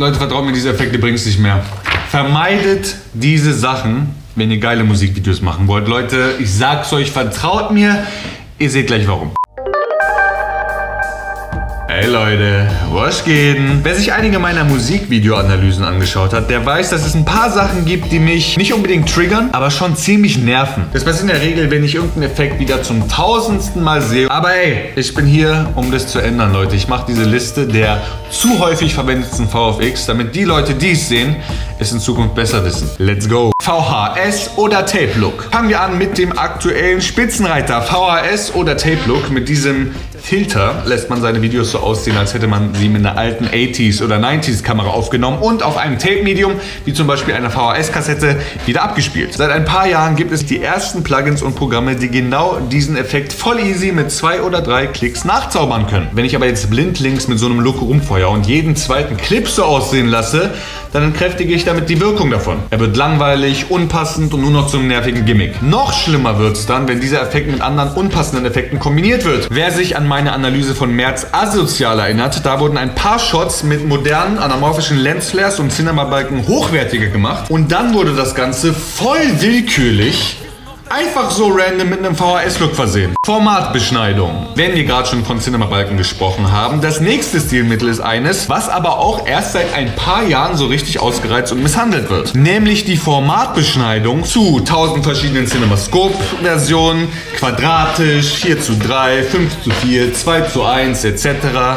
Leute, vertraut mir, diese Effekte bringt es nicht mehr. Vermeidet diese Sachen, wenn ihr geile Musikvideos machen wollt. Leute, ich sag's euch, vertraut mir. Ihr seht gleich warum. Hey Leute, was geht? Wer sich einige meiner Musikvideoanalysen angeschaut hat, der weiß, dass es ein paar Sachen gibt, die mich nicht unbedingt triggern, aber schon ziemlich nerven. Das passiert in der Regel, wenn ich irgendeinen Effekt wieder zum tausendsten Mal sehe. Aber ey, ich bin hier, um das zu ändern, Leute. Ich mache diese Liste der zu häufig verwendetsten VFX, damit die Leute, die es sehen, es in Zukunft besser wissen. Let's go! VHS oder Tape Look. Fangen wir an mit dem aktuellen Spitzenreiter. VHS oder Tape Look. Mit diesem Filter lässt man seine Videos so aussehen, als hätte man sie mit einer alten 80s oder 90s Kamera aufgenommen und auf einem Tape-Medium, wie zum Beispiel einer VHS-Kassette, wieder abgespielt. Seit ein paar Jahren gibt es die ersten Plugins und Programme, die genau diesen Effekt voll easy mit zwei oder drei Klicks nachzaubern können. Wenn ich aber jetzt blindlings mit so einem Look rumfeuer und jeden zweiten Clip so aussehen lasse, dann entkräftige ich damit die Wirkung davon. Er wird langweilig, unpassend und nur noch zum nervigen Gimmick. Noch schlimmer wird es dann, wenn dieser Effekt mit anderen unpassenden Effekten kombiniert wird. Wer sich an meine Analyse von März asozial erinnert, da wurden ein paar Shots mit modernen anamorphischen Lensflares und Cinema-Balken hochwertiger gemacht und dann wurde das Ganze voll willkürlich Einfach so random mit einem VHS-Look versehen. Formatbeschneidung. Wenn wir gerade schon von Cinema Balken gesprochen haben, das nächste Stilmittel ist eines, was aber auch erst seit ein paar Jahren so richtig ausgereizt und misshandelt wird. Nämlich die Formatbeschneidung zu 1000 verschiedenen CinemaScope-Versionen, quadratisch, 4 zu 3, 5 zu 4, 2 zu 1 etc.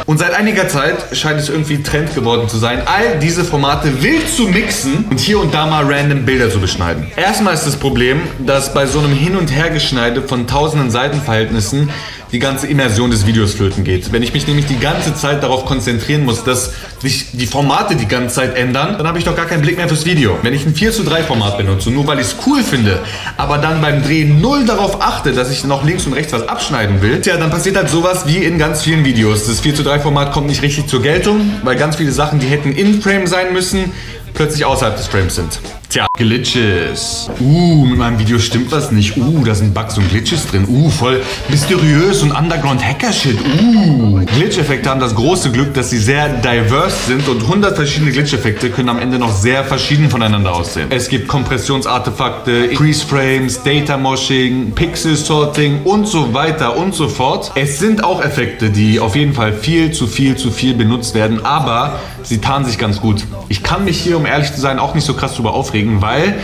Und seit einiger Zeit scheint es irgendwie Trend geworden zu sein, all diese Formate wild zu mixen und hier und da mal random Bilder zu beschneiden. Erstmal ist das Problem, dass bei so einem Hin- und Hergeschneide von tausenden Seitenverhältnissen die ganze Immersion des Videos flöten geht. Wenn ich mich nämlich die ganze Zeit darauf konzentrieren muss, dass sich die Formate die ganze Zeit ändern, dann habe ich doch gar keinen Blick mehr fürs Video. Wenn ich ein 4 zu 3 Format benutze, nur weil ich es cool finde, aber dann beim Drehen null darauf achte, dass ich noch links und rechts was abschneiden will, tja, dann passiert halt sowas wie in ganz vielen Videos. Das 4 zu 3 Format kommt nicht richtig zur Geltung, weil ganz viele Sachen, die hätten in-Frame sein müssen, plötzlich außerhalb des Frames sind. Tja, Glitches. Uh, mit meinem Video stimmt was nicht. Uh, da sind Bugs und Glitches drin. Uh, voll mysteriös und Underground-Hacker-Shit. Uh. Glitch-Effekte haben das große Glück, dass sie sehr diverse sind und 100 verschiedene Glitch-Effekte können am Ende noch sehr verschieden voneinander aussehen. Es gibt Kompressionsartefakte, Freeze-Frames, Data-Moshing, Pixel-Sorting und so weiter und so fort. Es sind auch Effekte, die auf jeden Fall viel zu viel zu viel benutzt werden, aber sie tarnen sich ganz gut. Ich kann mich hier, um ehrlich zu sein, auch nicht so krass drüber aufregen, weil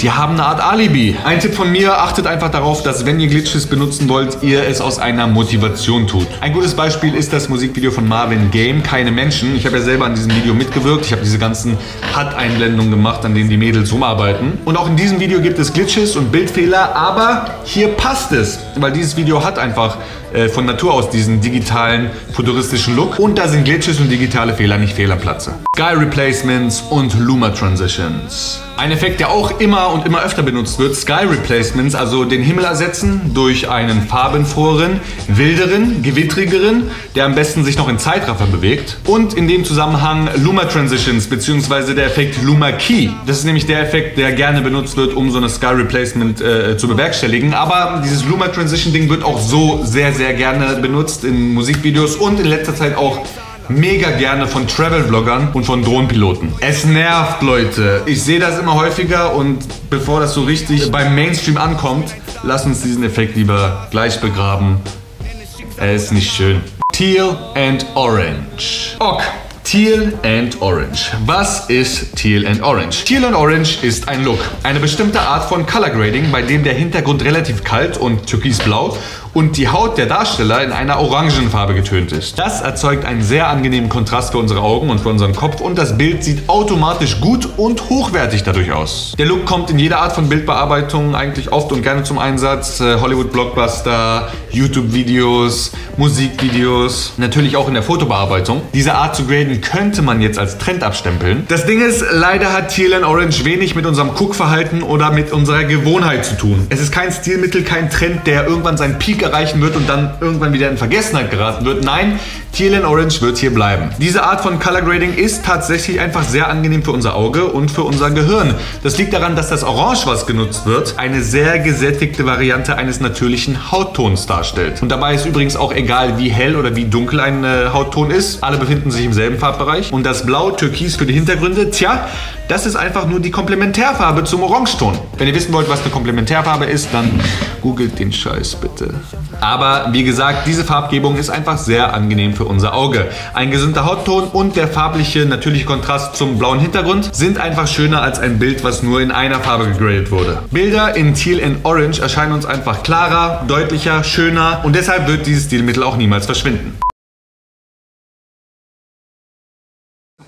die haben eine Art Alibi. Ein Tipp von mir, achtet einfach darauf, dass wenn ihr Glitches benutzen wollt, ihr es aus einer Motivation tut. Ein gutes Beispiel ist das Musikvideo von Marvin Game, Keine Menschen. Ich habe ja selber an diesem Video mitgewirkt. Ich habe diese ganzen HUD-Einblendungen gemacht, an denen die Mädels rumarbeiten. Und auch in diesem Video gibt es Glitches und Bildfehler, aber hier passt es, weil dieses Video hat einfach äh, von Natur aus diesen digitalen, futuristischen Look. Und da sind Glitches und digitale Fehler nicht fehl am Platze. Sky Replacements und Luma Transitions. Ein Effekt, der auch immer und immer öfter benutzt wird, Sky Replacements, also den Himmel ersetzen durch einen farbenfroheren, wilderen, gewittrigeren, der am besten sich noch in Zeitraffer bewegt. Und in dem Zusammenhang Luma Transitions, beziehungsweise der Effekt Luma Key. Das ist nämlich der Effekt, der gerne benutzt wird, um so eine Sky Replacement äh, zu bewerkstelligen. Aber dieses Luma Transition Ding wird auch so sehr, sehr gerne benutzt in Musikvideos und in letzter Zeit auch mega gerne von Travel-Bloggern und von Drohnenpiloten. Es nervt, Leute. Ich sehe das immer häufiger und bevor das so richtig beim Mainstream ankommt, lass uns diesen Effekt lieber gleich begraben. Er ist nicht schön. Teal and Orange. Ok. Teal and Orange. Was ist Teal and Orange? Teal and Orange ist ein Look. Eine bestimmte Art von Color Grading, bei dem der Hintergrund relativ kalt und türkisblau und die Haut der Darsteller in einer Orangenfarbe getönt ist. Das erzeugt einen sehr angenehmen Kontrast für unsere Augen und für unseren Kopf und das Bild sieht automatisch gut und hochwertig dadurch aus. Der Look kommt in jeder Art von Bildbearbeitung eigentlich oft und gerne zum Einsatz. Äh, Hollywood-Blockbuster, YouTube-Videos, Musikvideos, natürlich auch in der Fotobearbeitung. Diese Art zu graden könnte man jetzt als Trend abstempeln. Das Ding ist, leider hat Teal Orange wenig mit unserem Cook-Verhalten oder mit unserer Gewohnheit zu tun. Es ist kein Stilmittel, kein Trend, der irgendwann seinen Peak erreichen wird und dann irgendwann wieder in Vergessenheit geraten wird. Nein, Teal and Orange wird hier bleiben. Diese Art von Color Grading ist tatsächlich einfach sehr angenehm für unser Auge und für unser Gehirn. Das liegt daran, dass das Orange, was genutzt wird, eine sehr gesättigte Variante eines natürlichen Hauttons darstellt. Und dabei ist übrigens auch egal, wie hell oder wie dunkel ein äh, Hautton ist. Alle befinden sich im selben Farbbereich. Und das Blau, Türkis für die Hintergründe, tja, das ist einfach nur die Komplementärfarbe zum Orangeton. Wenn ihr wissen wollt, was eine Komplementärfarbe ist, dann googelt den Scheiß bitte. Aber wie gesagt, diese Farbgebung ist einfach sehr angenehm für unser Auge. Ein gesunder Hautton und der farbliche, natürliche Kontrast zum blauen Hintergrund sind einfach schöner als ein Bild, was nur in einer Farbe gegradet wurde. Bilder in Teal and Orange erscheinen uns einfach klarer, deutlicher, schöner und deshalb wird dieses Stilmittel auch niemals verschwinden.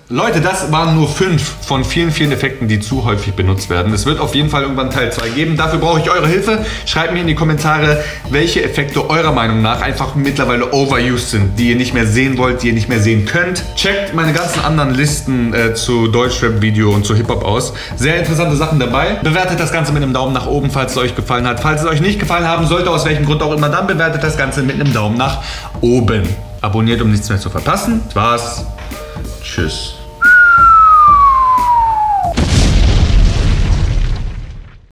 Leute, das waren nur fünf von vielen, vielen Effekten, die zu häufig benutzt werden. Es wird auf jeden Fall irgendwann Teil 2 geben. Dafür brauche ich eure Hilfe. Schreibt mir in die Kommentare, welche Effekte eurer Meinung nach einfach mittlerweile overused sind, die ihr nicht mehr sehen wollt, die ihr nicht mehr sehen könnt. Checkt meine ganzen anderen Listen äh, zu Deutschrap-Video und zu Hip-Hop aus. Sehr interessante Sachen dabei. Bewertet das Ganze mit einem Daumen nach oben, falls es euch gefallen hat. Falls es euch nicht gefallen haben sollte, aus welchem Grund auch immer, dann bewertet das Ganze mit einem Daumen nach oben. Abonniert, um nichts mehr zu verpassen. Das war's. Tschüss.